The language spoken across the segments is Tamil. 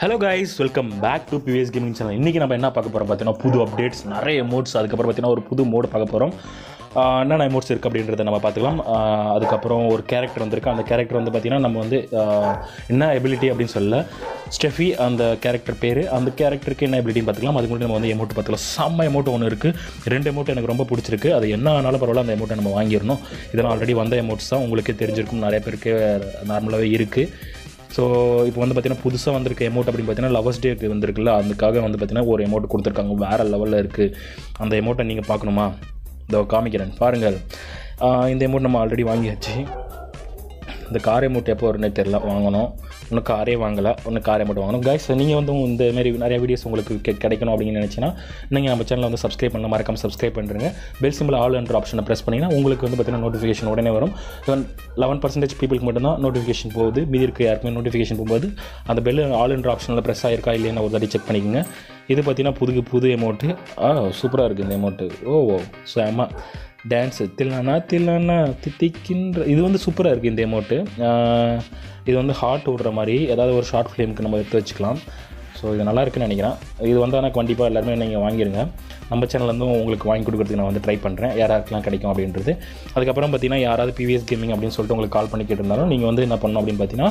Hello guys welcome back to PVS gaming channel இன்றைக்கி நம்ம என்ன பார்க்க போகிறோம் பார்த்தீங்கன்னா புது அப்டேட்ஸ் நிறைய எமோட்ஸ் அதுக்கப்புறம் பார்த்தீங்கன்னா ஒரு புது மோடு பார்க்க போகிறோம் என்னென்ன எமோட்ஸ் இருக்குது அப்படின்றத நம்ம பார்த்துக்கலாம். அதுக்கப்புறம் ஒரு கேரக்டர் வந்திருக்கு. அந்த கேரக்டர் வந்து பார்த்திங்கன்னா நம்ம வந்து என்ன எபிலிட்டி அப்படின்னு சொல்லல. ஸ்டெஃபி அந்த கேரக்டர் பேர். அந்த கேரக்டருக்கு என்ன எபிலிட்டின்னு பார்த்துக்கலாம். அதுக்கு முன்னாடி நம்ம வந்து எமௌண்ட் பார்த்துக்கலாம். செம்ம எமௌண்ட் ஒன்று இருக்குது ரெண்டு எமௌண்ட் எனக்கு ரொம்ப பிடிச்சிருக்கு. அது என்ன ஆனாலும் பரவாயில்ல அந்த எமௌண்ட்டை நம்ம வாங்கிடணும். இதெல்லாம் ஆல்ரெடி வந்த எமௌண்ட்ஸ் தான். உங்களுக்கே தெரிஞ்சிருக்கும். நிறைய பேருக்கு நார்மலாகவே இருக்குது ஸோ இப்போ வந்து பார்த்தீங்கன்னா புதுசாக வந்திருக்க எமௌண்ட் அப்படின்னு பார்த்தீங்கன்னா லவர்ஸ் டேக்கு வந்திருக்குல்ல அதுக்காக வந்து பார்த்தீங்கன்னா ஒரு எமௌண்ட் கொடுத்துருக்காங்க. வேறு லெவலில் இருக்குது அந்த எமௌண்ட்டை நீங்கள் பார்க்கணுமா? இதோ காமிக்கிறேன். பாருங்கள். இந்த எமௌண்ட் நம்ம ஆல்ரெடி வாங்கியாச்சு. இந்த கார் எமௌண்ட் எப்போ வரும்னே தெரில வாங்கணும். இன்னும் காரே வாங்கலை ஒன்று காரே மட்டும் வாங்கணும். கைஸ் நீங்கள் வந்து இந்த மாதிரி நிறைய வீடியோஸ் உங்களுக்கு கெ- கிடைக்கணும் அப்படின்னு நினச்சின்னா நீங்கள் நம்ம சேனலில் வந்து சப்ஸ்கிரைப் பண்ண மறக்காம சப்ஸ்கிரைப் பண்ணுறங்க பெல் சிம்பிள் ஆல் என்ற ஆப்ஷனை ப்ரெஸ் பண்ணிங்கன்னா உங்களுக்கு வந்து பார்த்தீங்கன்னா நோட்டிஃபிகேஷன் உடனே வரும். லெவன் பர்சன்டேஜ் பீப்புளுக்கு மட்டும்தான் நோட்டிஃபிகேஷன் போகுது. மீதி இருக்க யாருக்குமே நோட்டிஃபிகேஷன் போகும்போது அந்த பெல் ஆல் என்ற ஆப்ஷனில் ப்ரெஸ் ஆயிருக்கா இல்லைன்னு ஒரு தடவை செக் பண்ணிக்கோங்க. இது பார்த்தீங்கன்னா புது புது எமௌண்ட்டு ஆ சூப்பராக இருக்குது இந்த எமௌண்ட்டு ஓ ஓ செம்ம டான்ஸு தில்லானா தில்லானா தித்திக்கின்ற. இது வந்து சூப்பராக இருக்குது இந்த எமௌண்ட்டு இது வந்து ஹார்ட் விடுற மாதிரி ஏதாவது ஒரு ஷார்ட் ஃபிலிமுக்கு நம்ம எடுத்து வச்சுக்கலாம். ஸோ இது நல்லா இருக்குன்னு நினைக்கிறேன். இது வந்தால் கண்டிப்பாக எல்லாருமே நீங்கள் வாங்கிடுங்க நம்ம சேனல்லேருந்தும் உங்களுக்கு வாங்கி கொடுக்குறதுக்கு நான் வந்து ட்ரை பண்ணுறேன் யார் யாருக்கெல்லாம் கிடைக்கும் அப்படின்றது. அதுக்கப்புறம் பார்த்தீங்கன்னா யாராவது பிவிஎஸ் கேமிங் அப்படின்னு சொல்லிட்டு உங்களுக்கு கால் பண்ணி கேட்டிருந்தாலும் நீங்கள் வந்து என்ன பண்ணணும் அப்படின்னு பார்த்தீங்கன்னா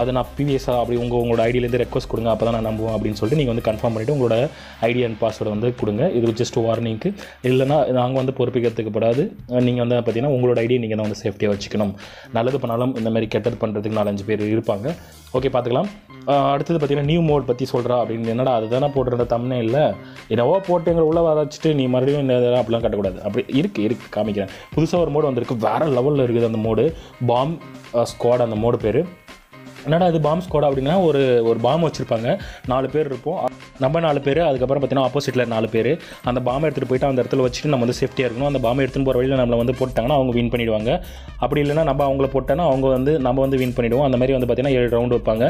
அதை நான் பிவிஎஸ்ஸாக அப்படி உங்கள் உங்களோட ஐடியிலேருந்து ரெக்வஸ்ட் கொடுங்க. அப்போ தான் நான் நம்புவேன் அப்படின்னு சொல்லிட்டு நீங்கள் வந்து கன்ஃபார்ம் பண்ணிவிட்டு உங்களோட ஐடி அண்ட் பாஸ்வேர்டு வந்து கொடுங்க. இது ஜஸ்ட் வார்னிங்க்கு இல்லைனா நாங்கள் வந்து பொறுப்பிக்கிறதுக்கப்படாது நீங்கள் வந்து பார்த்தீங்கன்னா உங்களோட ஐடியை நீங்கள் தான் வந்து சேஃப்டியாக வச்சுக்கணும். நல்லது பண்ணாலும் இந்த மாதிரி கெட்டது பண்ணுறதுக்கு நாலஞ்சு பேர் இருப்பாங்க. ஓகே பார்த்துக்கலாம் அடுத்தது பார்த்தீங்கன்னா நியூ மோட் பற்றி சொல்கிறேன் பேசுகிறா அப்படின்னு என்னடா அதுதானே போட்டிருந்த தம்னே இல்லை என்னவோ போட்டு எங்களை உள்ள வர வச்சுட்டு நீ மறுபடியும் இந்த அப்படிலாம் கட்டக்கூடாது. அப்படி இருக்குது இருக்குது காமிக்கிறேன். புதுசாக ஒரு மோடு வந்திருக்கு. வேறு லெவலில் இருக்குது அந்த மோடு பாம் ஸ்குவாட் அந்த மோடு பேர். என்னடா இது பாம் ஸ்குவாட் அப்படின்னா ஒரு ஒரு பாம் வச்சுருப்பாங்க. நாலு பேர் இருப்போம். நம்ம நாலு பேர் அதுக்கப்புறம் பார்த்தீங்கன்னா ஆப்போசிட்டில் நாலு பேர். அந்த பாம்பை எடுத்துகிட்டு போயிட்டு அந்த இடத்துல வச்சுட்டு நம்ம வந்து சேஃப்டியாக இருக்கணும். அந்த பாம்பை எடுத்துன்னு போகிற வழியில் நம்மளை வந்து போட்டாங்கன்னா அவங்க வின் பண்ணிடுவாங்க. அப்படி இல்லைன்னா நம்ம அவங்கள போட்டோன்னா அவங்க வந்து நம்ம வந்து வின் பண்ணிடுவோம். அந்த மாதிரி வந்து பார்த்தீங்கன்னா ஏழு ரவுண்டு வைப்பாங்க.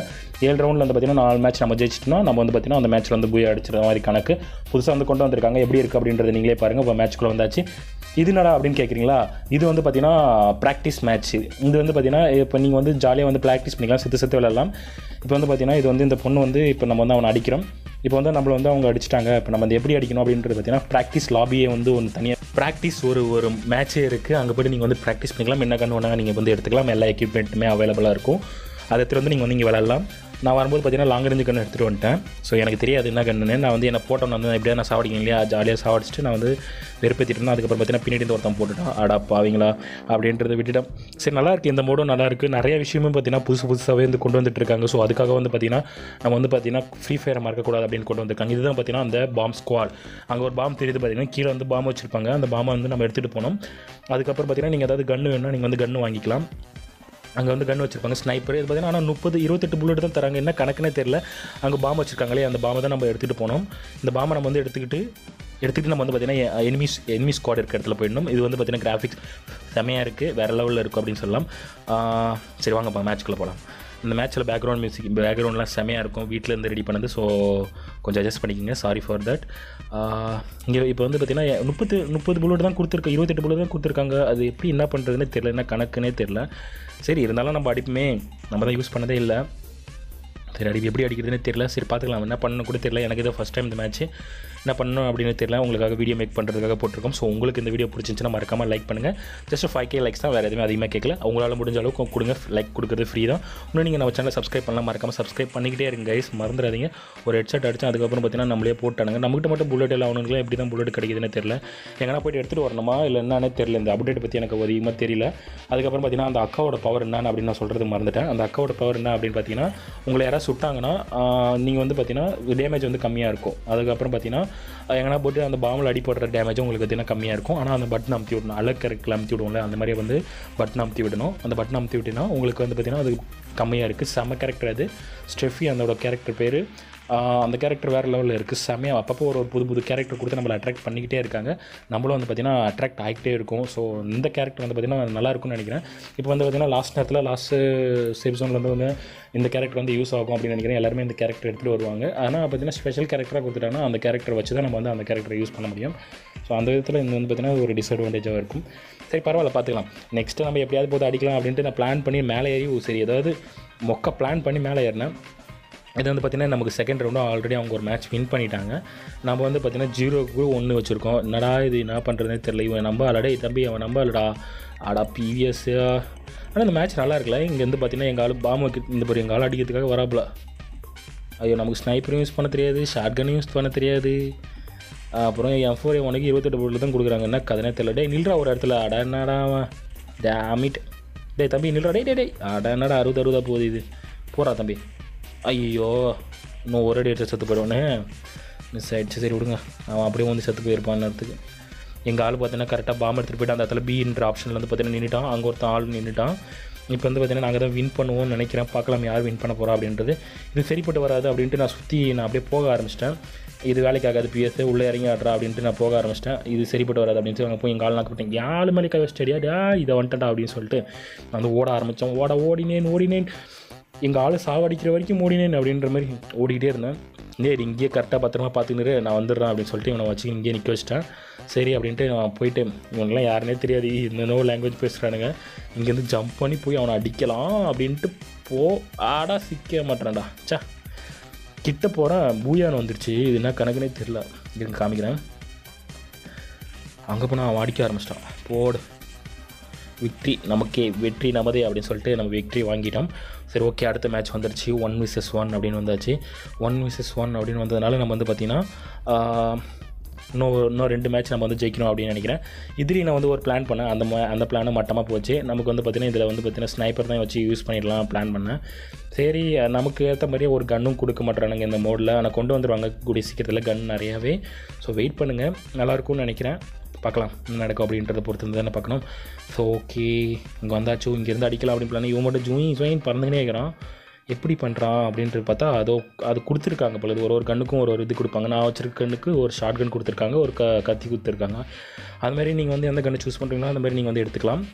ஏழு ரவுண்டில் வந்து பார்த்தீங்கன்னா நாலு மேட்ச் நம்ம ஜெயிச்சிட்டோம்னா நம்ம வந்து பார்த்தீங்கன்னா அந்த மேட்ச்சில் வந்து பூயா அடிச்சிட மாதிரி கணக்கு. புதுசாக வந்து கொண்டு வந்திருக்காங்க. எப்படி இருக்குது அப்படின்றத நீங்களே பாருங்கள் இப்போ மேட்ச்க்குள்ளே வந்தாச்சு. இது என்னடா அப்படின்னு கேட்குறீங்களா இது வந்து பார்த்தீங்கன்னா ப்ராக்டிஸ் மேட்ச் இது வந்து பார்த்தீங்கன்னா இப்போ நீங்கள் வந்து ஜாலியாக வந்து ப்ராக்டிஸ் பண்ணிக்கலாம். செத்து செத்து விளையாடலாம். இப்போ வந்து பார்த்தீங்கன்னா இது வந்து இந்த பொண்ணு வந்து இப்போ நம்ம வந்து அவனை அடிக்கிறோம். இப்போ வந்து நம்மளை வந்து அவங்க அடிச்சிட்டாங்க. இப்போ நம்ம வந்து எப்படி அடிக்கணும் அப்படின்றது பார்த்தீங்கன்னா ப்ராக்டிஸ் லாபியே வந்து ஒன்று தனியாக ப்ராக்டிஸ் ஒரு ஒரு மேட்ச்சே இருக்குது அங்கே போய்ட்டு நீங்கள் வந்து ப்ராக்டிஸ் பண்ணிக்கலாம். என்ன கண்ணு வேணால் நீங்கள் வந்து எடுத்துக்கலாம். எல்லா எக்யூப்மெண்ட்டுமே அவைலபிளாக இருக்கும். அதை எடுத்துகிட்டு வந்து நீங்கள் வந்து இங்கே விளையாடலாம். நான் வரும்போது பார்த்தீங்கன்னா லாங் ரேஞ்சு கன்று எடுத்துகிட்டு வந்துட்டேன். ஸோ எனக்கு தெரியாது என்ன கண்ணுன்னு. நான் வந்து என்ன போட்டோம் வந்து எப்படியா நான் சாவடிக்கணும் இல்லையா? ஜாலியாக சாவடிச்சிட்டு நான் வந்து வெறுப்பேற்றிட்டேன் அதுக்கப்புறம் பார்த்தீங்கன்னா பின்னாடி இருந்து ஒருத்தன் போட்டுட்டான். ஆடா பாவீங்களா அப்படின்றத விட்டுட்டேன். சரி நல்லா இருக்குது இந்த மோடும் நல்லா இருக்குது நிறைய விஷயமும் பார்த்தீங்கன்னா புதுசு புதுசாகவே வந்து கொண்டு வந்துட்டு இருக்காங்க. ஸோ அதுக்காக வந்து பார்த்தீங்கன்னா நம்ம வந்து பார்த்தீங்கன்னா ஃப்ரீ ஃபயரை மறக்கக்கூடாது அப்படின்னு கொண்டு வந்திருக்காங்க. இதுதான் பார்த்தீங்கன்னா அந்த பாம் ஸ்குவாட் அங்கே ஒரு பாம் தெரியுது பார்த்தீங்கன்னா கீழே வந்து பாம் வச்சிருப்பாங்க. அந்த பாமை வந்து நம்ம எடுத்துகிட்டு போனோம் அதுக்கப்புறம் பார்த்தீங்கன்னா நீங்கள் ஏதாவது கன்று வேணும்னா நீங்கள் வந்து கன்று வாங்கிக்கலாம். அங்கே வந்து கன் வச்சிருப்பாங்க ஸ்னைப்பர் இது பார்த்தீங்கன்னா ஆனால் முப்பது இருபத்தெட்டு புல்லட் தான் தராங்க. என்ன கணக்குனே தெரில அங்கே பாம்பு வச்சிருக்காங்களே அந்த பாம்பை தான் நம்ம எடுத்துகிட்டு போனோம். இந்த பாம்பை நம்ம வந்து எடுத்துக்கிட்டு எடுத்துக்கிட்டு நம்ம வந்து பார்த்தீங்கன்னா எனிமிஸ் எனிமி ஸ்குவாட் இருக்க இடத்துல போயிடணும். இது வந்து பார்த்தீங்கன்னா கிராஃபிக்ஸ் செமையாக இருக்குது வேறு லெவலில் இருக்கும் அப்படின்னு சொல்லலாம். சரி வாங்கப்பா மேட்ச்குள்ளே போகலாம் அந்த மேட்ச்சில் பேக்ரவுண்ட் மியூசிக் பேக்ரவுண்ட்லாம் செமையாக இருக்கும். வீட்டில் இருந்து ரெடி பண்ணது. ஸோ கொஞ்சம் அட்ஜஸ்ட் பண்ணிக்கோங்க. சாரி ஃபார் தட் இங்கே இப்போ வந்து பார்த்தீங்கன்னா முப்பத்து முப்பது புல்லட் தான் கொடுத்துருக்க இருபத்தெட்டு புல்லட் தான் கொடுத்துருக்காங்க. அது எப்படி என்ன பண்ணுறதுன்னு தெரில என்ன கணக்குனே தெரில சரி இருந்தாலும் நம்ம அடிப்புமே நம்ம தான் யூஸ் பண்ணதே இல்லை. சரி அடிப்பு எப்படி அடிக்கிறதுனே தெரில சரி பார்த்துக்கலாம். என்ன பண்ணணும் கூட தெரில எனக்கு இது ஃபஸ்ட் டைம் இந்த மேட்ச்சு என்ன பண்ணணும் அப்படின்னு தெரியல. உங்களுக்காக வீடியோ மேக் பண்ணுறதுக்காக போட்டிருக்கோம். ஸோ உங்களுக்கு இந்த வீடியோ பிடிச்சிருந்துச்சுன்னா மறக்காமல் லைக் பண்ணுங்கள் ஜஸ்ட் ஃபைவ் கே லைக்ஸ் தான் வேறு எதுவுமே அதிகமாக கேட்கல உங்களால் முடிஞ்ச அளவுக்கு கொடுங்க. லைக் கொடுக்குறது ஃப்ரீ தான். இன்னும் நீங்கள் நம்ம சேனலை சப்ஸ்கிரைப் பண்ணலாம். மறக்காமல் சப்ஸ்கிரைப் பண்ணிக்கிட்டே இருங்க கைஸ் மறந்துடாதீங்க. ஒரு ஹெட்செட் அடிச்சு அதுக்கப்புறம் பார்த்தீங்கன்னா நம்மளே போட்டானுங்க. நம்மகிட்ட மட்டும் புல்லட் எல்லாம் அவனுங்களும் எப்படி தான் புல்லட் கிடைக்குதுன்னு தெரியல. எங்கன்னா போயிட்டு எடுத்துகிட்டு வரணுமா? இல்லை என்னன்னே தெரியல. இந்த அப்டேட் பற்றி எனக்கு அதிகமாக தெரியல. அதுக்கப்புறம் பார்த்தீங்கன்னா அந்த அக்காவோட பவர் என்னன்னு அப்படின்னு நான் சொல்கிறது மறந்துட்டேன். அந்த அக்காவோட பவர் என்ன அப்படின்னு பார்த்தீங்கன்னா உங்களை யாராவது சுட்டாங்கன்னா நீங்கள் வந்து பார்த்தீங்கன்னா டேமேஜ் வந்து கம்மியாக இருக்கும். அதுக்கப்புறம் பார்த்தீங்கன்னா எங்கன்னா போட்டு அந்த பாம்பில் அடிப்படுற டேமேஜ் உங்களுக்கு பார்த்தீங்கன்னா கம்மியாக இருக்கும். ஆனால் அந்த பட்டன் அமுத்தி விடணும். அலக்கரைக்கில் அமுத்தி விடுவோம்ல அந்த மாதிரி வந்து பட்டன் அமுத்தி விடணும். அந்த பட்டன் அமுத்தி விட்டினா உங்களுக்கு வந்து பார்த்திங்கன்னா அது கம்மியாக இருக்குது செம்ம கேரக்டர் அது. ஸ்டெஃபி அதோட கேரக்டர் பேர் அந்த கேரக்டர் வேறு லெவலில் இருக்குது செம்மையாக அப்பப்போ ஒரு ஒரு புது புது கேரக்டர் கொடுத்து நம்மளை அட்ராக்ட் பண்ணிக்கிட்டே இருக்காங்க. நம்மளும் வந்து பார்த்திங்கன்னா அட்ராக்ட் ஆகிட்டே இருக்கும். ஸோ இந்த கேரக்டர் வந்து பார்த்திங்கன்னா நல்லா இருக்கும்னு நினைக்கிறேன். இப்போ வந்து பார்த்திங்கன்னா லாஸ்ட் நேரத்தில் லாஸ்ட் சேஃப் ஜோனில் வந்து இந்த கேரக்டர் வந்து யூஸ் ஆகும் அப்படின்னு நினைக்கிறேன். எல்லாருமே இந்த கேரக்டர் எடுத்துகிட்டு வருவாங்க. ஆனால் பார்த்திங்கன்னா ஸ்பெஷல் கேரக்டராக கொடுத்துட்டாங்கன்னா அந்த கேரக்டர் வச்சு தான் நம்ம வந்து அந்த கேரக்டரை யூஸ் பண்ண முடியும். ஸோ அந்த விதத்தில் இது வந்து பார்த்திங்கன்னா ஒரு டிஸ்அட்வான்டேஜாக இருக்கும். சரி பரவாயில்ல பார்த்துக்கலாம் நெக்ஸ்ட்டு நம்ம எப்படியாவது போது அடிக்கலாம் அப்படின்ட்டு நான் பிளான் பண்ணி மேலே ஏறி சரி ஏதாவது மொக்க பிளான் பண்ணி மேலே ஏறினேன். இது வந்து பார்த்திங்கன்னா நமக்கு செகண்ட் ரவுண்டும் ஆல்ரெடி அவங்க ஒரு மேட்ச் வின் பண்ணிட்டாங்க. நம்ம வந்து பார்த்திங்கன்னா ஜீரோக்கு ஒன்று வச்சுருக்கோம். என்னடா இது என்ன பண்ணுறதுனே தெரியல. இவன் நம்ப அலடே தம்பி அவன் நம்ப அலடா ஆடா பிவிஎஸ் ஆனால் இந்த மேட்ச் நல்லா இருக்கல. இங்கே வந்து பார்த்திங்கன்னா எங்கள் ஆள் பாம்பு இந்த மாதிரி எங்கள் ஆள் அடிக்கிறதுக்காக வராப்புல. ஐயோ நமக்கு ஸ்னைப்பரும் யூஸ் பண்ண தெரியாது ஷார்ட்கனும் யூஸ் பண்ண தெரியாது. அப்புறம் என் ஃபோர் உனக்கு இருபத்தெட்டு பொருள் தான் கொடுக்குறாங்க. என்ன கதனே தெரியல. டே நில்றா ஒரு இடத்துல. அடா என்னடா டேமிட் டே தம்பி நில்றா. டே டே டே அடா என்னடா அறுபது அறுபதா போகுது இது. போகிறா தம்பி. ஐயோ இன்னும் ஒரு அடி எடுத்து செத்து போயிடுவானே. மிஸ் ஆயிடுச்சு. சரி விடுங்க. அவன் அப்படியே வந்து செத்து போயிருப்பான் நேரத்துக்கு. எங்கள் ஆள் பார்த்தீங்கன்னா கரெக்டாக பாம்பு எடுத்துகிட்டு போயிட்டு அந்த இடத்துல பின்ற ஆப்ஷனில் வந்து பார்த்தீங்கன்னா நின்றுட்டான் அங்கே ஒருத்தன் ஆள் நின்றுட்டான் இப்போ வந்து பார்த்தீங்கன்னா நாங்கள் தான் வின் பண்ணுவோம்னு நினைக்கிறேன். பார்க்கலாம் யார் வின் பண்ண போகிறா அப்படின்றது. இது சரிப்பட்டு வராது அப்படின்ட்டு நான் சுற்றி நான் அப்படியே போக ஆரம்பிச்சிட்டேன். இது வேலைக்கு ஆகாது பிஎஸ் உள்ளே இறங்கி ஆடுறா அப்படின்ட்டு நான் போக ஆரம்பிச்சிட்டேன். இது சரிப்பட்டு வராது அப்படின்னு சொல்லி அங்கே போய் எங்கள் ஆள் நாக்கப்பட்டேன் யாழ் மேலே கை வச்சிட்டியா டா இதை வந்துட்டா அப்படின்னு சொல்லிட்டு நான் வந்து ஓட ஆரம்பித்தோம் ஓட ஓடினேன் ஓடினேன். எங்கள் ஆள் சாவடிக்கிற வரைக்கும் ஓடினேன் அப்படின்ற மாதிரி ஓடிக்கிட்டே இருந்தேன். நேர் இங்கேயே கரெக்டாக பத்திரமா பார்த்துக்கிட்டு நான் வந்துடுறேன் அப்படின்னு சொல்லிட்டு இவனை வச்சு இங்கேயே நிற்க வச்சிட்டேன். சரி அப்படின்ட்டு நான் போயிட்டு இவங்கெல்லாம் யாருனே தெரியாது என்னென்னோ லாங்குவேஜ் பேசுகிறானுங்க இங்கேருந்து ஜம்ப் பண்ணி போய் அவனை அடிக்கலாம் அப்படின்ட்டு போ ஆடா சிக்க மாட்டேன்டா. சா கிட்ட போகிறேன் பூயான் வந்துருச்சு. இது என்ன கணக்குனே தெரில இருங்க காமிக்கிறேன். அங்கே போனால் அவன் அடிக்க ஆரம்பிச்சிட்டான். போடு. விக்ட்ரி நமக்கே வெற்றி நமதே அப்படின்னு சொல்லிட்டு நம்ம விக்ட்ரி வாங்கிட்டோம். சரி ஓகே அடுத்த மேட்ச் வந்துருச்சு. ஒன் விசஸ் ஒன் அப்படின்னு வந்தாச்சு. ஒன் விசஸ் ஒன் அப்படின்னு வந்ததுனால நம்ம வந்து பார்த்திங்கன்னா இன்னும் இன்னும் ரெண்டு மேட்ச் நம்ம வந்து ஜெயிக்கணும் அப்படின்னு நினைக்கிறேன். இதுலேயும் நான் வந்து ஒரு பிளான் பண்ணேன். அந்த மா- அந்த பிளானும் மட்டமாக போச்சு. நமக்கு வந்து பார்த்திங்கன்னா இதில் வந்து பார்த்திங்கன்னா ஸ்னைப்பர் தான் வச்சு யூஸ் பண்ணிடலாம் பிளான் பண்ணேன். சரி நமக்கு ஏற்ற மாதிரியே ஒரு கன்னும் கொடுக்க மாட்டேறானுங்க இந்த மோடில் ஆனால் கொண்டு வந்துடுவாங்க கூடிய சீக்கிரத்தில் கன் நிறையாவே. ஸோ வெயிட் பண்ணுங்கள் நல்லாயிருக்கும்னு நினைக்கிறேன். பார்க்கலாம். என்ன நடக்கும் அப்படின்றத பொறுத்து தானே பார்க்கணும். ஸோ ஓகே இங்கே வந்தாச்சு. இங்கேருந்து அடிக்கலாம் அப்படின்னு பிளான் இவன் மட்டும் ஜூயின் ஜூயின் பறந்துக்கினே இருக்கிறான். எப்படி பண்ணுறான் அப்படின்ட்டு பார்த்தா அதோ அது கொடுத்துருக்காங்க போல இது. ஒரு ஒரு கண்ணுக்கும் ஒரு ஒரு இது கொடுப்பாங்க. நான் வச்சிருக்க கண்ணுக்கு ஒரு ஷார்ட் கன் கொடுத்துருக்காங்க ஒரு க கத்தி கொடுத்துருக்காங்க. அது மாதிரி நீங்கள் வந்து எந்த கண்ணை சூஸ் பண்ணுறீங்களோ அந்த மாதிரி நீங்கள் வந்து எடுத்துக்கலாம்.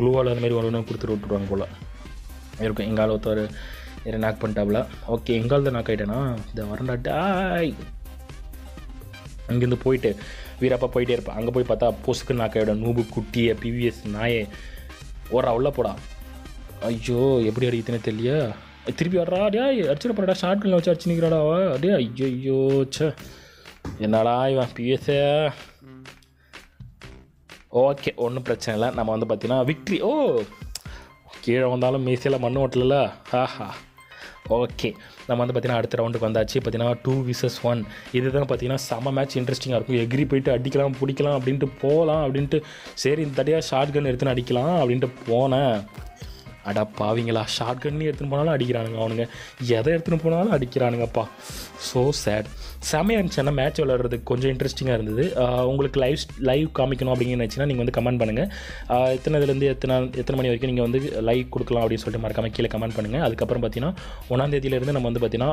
க்ளூவால் அது மாதிரி ஒன்று கொடுத்துட்டு விட்டுருவாங்க போல். இருக்கும். எங்கால் ஒருத்தர் வேறு நாக் பண்ணிட்டாப்புல. ஓகே எங்கால் தான் நாக் ஆகிட்டேன்னா இதை வரண்டா டாய். அங்கேருந்து போயிட்டு வீரப்பா போயிட்டே இருப்பேன் அங்கே போய் பார்த்தா பொசுக்கு நாக்கையோட நூபு குட்டியை பிவிஎஸ் நாயே. ஓரா உள்ள போடா. ஐயோ எப்படி அடிக்குதுன்னு தெரியல திருப்பி வர்றா? டே அடிச்சிட போறடா ஷார்ட் வச்சு அடிச்சு நிற்கிறாடா அவ. டே ஐயோ சே என்னடா இவன் பிஎஸ்ஏ ஓகே ஒன்றும் பிரச்சனை இல்லை. நம்ம வந்து பார்த்தீங்கன்னா விக்ட்ரி ஓ கீழே வந்தாலும் மீசையில் மண்ணு ஓட்டல ஹாஹா ஓகே. நம்ம வந்து பார்த்தீங்கன்னா அடுத்த ரவுண்டுக்கு வந்தாச்சு. பார்த்தீங்கன்னா டூ விசஸ் ஒன் இதுதான் பார்த்தீங்கன்னா செம மேட்ச் இன்ட்ரெஸ்டிங்காக இருக்கும். எகிரி போயிட்டு அடிக்கலாம் பிடிக்கலாம் அப்படின்ட்டு போகலாம் அப்படின்ட்டு சரி இந்த தடையாக ஷார்ட் கன் எடுத்துன்னு அடிக்கலாம் அப்படின்ட்டு போனேன். அடா பாவிங்களா ஷார்ட் கன்னு எடுத்துன்னு போனாலும் அடிக்கிறானுங்க அவனுங்க. எதை எடுத்துன்னு போனாலும் அடிக்கிறானுங்கப்பா. ஸோ சேட் செமையாக இருந்துச்சு ஆனால் மேட்ச் விளாட்றதுக்கு கொஞ்சம் இன்ட்ரெஸ்டிங்காக இருந்தது. உங்களுக்கு லைவ் லைவ் காமிக்கணும் அப்படின்னு நினச்சின்னா நீங்கள் வந்து கமெண்ட் பண்ணுங்கள் எத்தனை இதுலேருந்து எத்தனை எத்தனை மணி வரைக்கும் நீங்கள் வந்து லைவ் கொடுக்கலாம் அப்படின்னு சொல்லிட்டு மறக்காமல் கீழே கமெண்ட் பண்ணுங்கள் அதுக்கப்புறம் பார்த்தீங்கன்னா ஒன்றாந்தேதியிலேருந்து நம்ம வந்து பார்த்தீங்கன்னா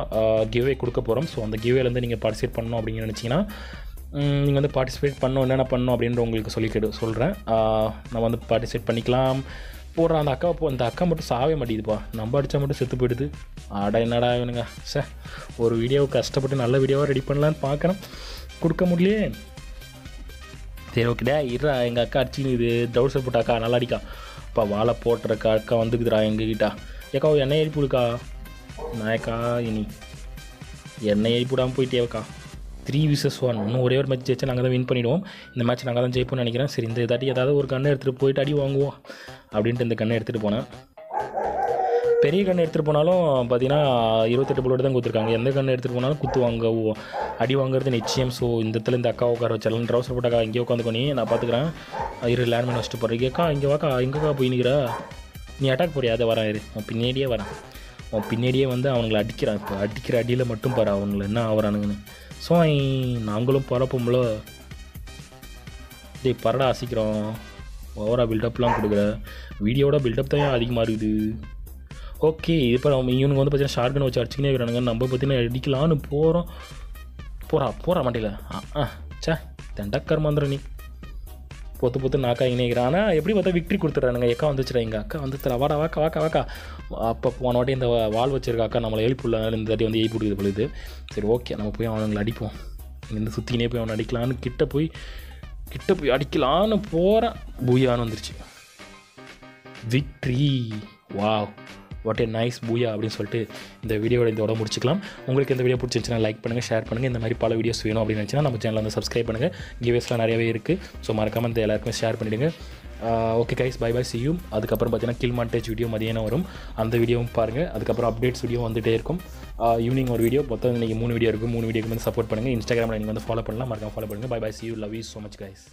கிவ்வே கொடுக்க போகிறோம் ஸோ அந்த கிவ்வேலேருந்து நீங்கள் பார்ட்டிசிபேட் பண்ணணும் அப்படின்னு நினச்சிங்கன்னா நீங்கள் வந்து பார்ட்டிசிபேட் பண்ணணும் என்னென்ன பண்ணணும் அப்படின்ற உங்களுக்கு சொல்லி சொல்கிறேன் நம்ம வந்து பார்ட்டிசிபேட் பண்ணிக்கலாம். போடுற அந்த அக்கா போ அந்த அக்கா மட்டும் சாவே மாட்டேங்குதுப்பா. நம்ம அடித்தா மட்டும் செத்து போயிடுது. ஆடா என்னடா இவனுங்க? சே ஒரு வீடியோவை கஷ்டப்பட்டு நல்ல வீடியோவாக ரெடி பண்ணலான்னு பார்க்குறேன் கொடுக்க முடியலையே. சரி ஓகேடா இருடா எங்கள் அக்கா அடிச்சு இது தவுசர் போட்ட அக்கா நல்லா அடிக்கா. இப்போ வாழை போட்டுறக்கா அக்கா வந்துக்குதுடா எங்ககிட்ட. ஏக்கா எண்ணெய் எழுப்பி விடுக்கா நாயக்கா இனி. எண்ணெய் எழுப்பி விடாமல் போயிட்டேக்கா த்ரீ விசஸ் ஒன் இன்னும் ஒரே ஒரு மேட்ச் ஜெயிச்சா நாங்கள் தான் வின் பண்ணிவிடுவோம் இந்த மேட்ச் நாங்கள் தான் ஜெயிப்போம்னு நினைக்கிறேன். சரி இந்த தாட்டி ஏதாவது ஒரு கண்ணை எடுத்துகிட்டு போயிட்டு அடி வாங்குவோம் அப்படின்ட்டு இந்த கண்ணை எடுத்துகிட்டு போனேன். பெரிய கண்ணை எடுத்துகிட்டு போனாலும் பார்த்தீங்கன்னா இருபத்தெட்டு புல்லட் தான் கொடுத்துருக்காங்க. எந்த கண்ணை எடுத்துகிட்டு போனாலும் குத்து வாங்க அடி வாங்குறது நிச்சயம். ஸோ இந்த இடத்துல இந்த அக்கா உட்கார வச்சாலும் ட்ரௌசர் போட்டாக்கா இங்கே உட்காந்துக்கோ நான் பார்த்துக்கிறேன் இரு லேண்ட்மேன் வச்சுட்டு போகிறேன் அக்கா இங்கே வாக்கா எங்கேக்கா போய் நிற்கிறா நீ அட்டாக் போறியா? அதை வரேன் இரு. உன் பின்னாடியே வரேன். உன் பின்னாடியே வந்து அவனுங்களை அடிக்கிறான். இப்போ அடிக்கிற அடியில் மட்டும் பாரு அவனுங்களை என்ன ஆகுறானுங்கன்னு ஸோ நாங்களும் பிறப்போம்ல டேய் பரடா அசிக்கிறோம் ஓவராக பில்டப்லாம் கொடுக்குற. வீடியோட பில்டப் தான் அதிகமாக இருக்குது? ஓகே இப்போ நம்ம இவனுங்க வந்து பார்த்தீங்கன்னா ஷார்ட் கன் வச்சு அடிச்சுக்கினே இருக்கிறானுங்க. நம்ம பார்த்தீங்கன்னா அடிக்கலான்னு போகிறோம் போகிறா போகிறா மாட்டில ஆ ஆ சே தண்டக்கர் மந்திரம் நீ. பொத்து பொத்து நாக்கா இருக்கிறான் ஆனால் எப்படி பார்த்தா விக்ட்ரி கொடுத்துட்றானுங்க. எக்கா வந்துச்சுடா எங்கள் அக்கா வந்துச்சுடா. வாடா வாக்கா வாக்கா வாக்கா. அப்போ போன வாட்டி இந்த வால் வச்சிருக்க அக்கா நம்மளை எழுப்புள்ள இந்த தாட்டி வந்து எழுப்பி விடுது பொழுது சரி ஓகே. நம்ம போய் அவனுங்களை அடிப்போம். இங்கேருந்து சுற்றிக்கினே போய் அவனை அடிக்கலான்னு கிட்ட போய் கிட்ட போய் அடிக்கலான்னு போகிறேன் பூயான்னு வந்துருச்சு. Victory wow what a nice booyah அப்படின்னு சொல்லிட்டு இந்த வீடியோட இதோட முடிச்சுக்கலாம். உங்களுக்கு இந்த வீடியோ பிடிச்சிருந்துச்சுன்னா லைக் பண்ணுங்கள் ஷேர் பண்ணுங்கள் இந்த மாதிரி பல வீடியோஸ் வேணும் அப்படின்னு நினச்சினா நம்ம சேனலில் வந்து சப்ஸ்கிரைப் பண்ணுங்கள் கிவேஸ்லாம் நிறையவே இருக்குது ஸோ மறக்காமல் இந்த எல்லாருக்குமே ஷேர் பண்ணிவிடுங்க ஓகே கைஸ் பை பை சியும் அதுக்கப்புறம் பார்த்தீங்கன்னா கில் மாண்டேஜ் வீடியோ மதியானம் வரும். அந்த வீடியோவும் பாருங்கள் அதுக்கப்புறம் அப்டேட்ஸ் வீடியோ வந்துகிட்டே இருக்கும். ஈவினிங் ஒரு வீடியோ மொத்தம் இன்றைக்கி மூணு வீடியோ இருக்கும் மூணு வீடியோக்கு வந்து சப்போர்ட் பண்ணுங்கள் இன்ஸ்டாகிராமில் நீங்கள் வந்து ஃபாலோ பண்ணலாம். மறக்காம ஃபாலோ பண்ணுங்கள் bye bye see you love you so much guys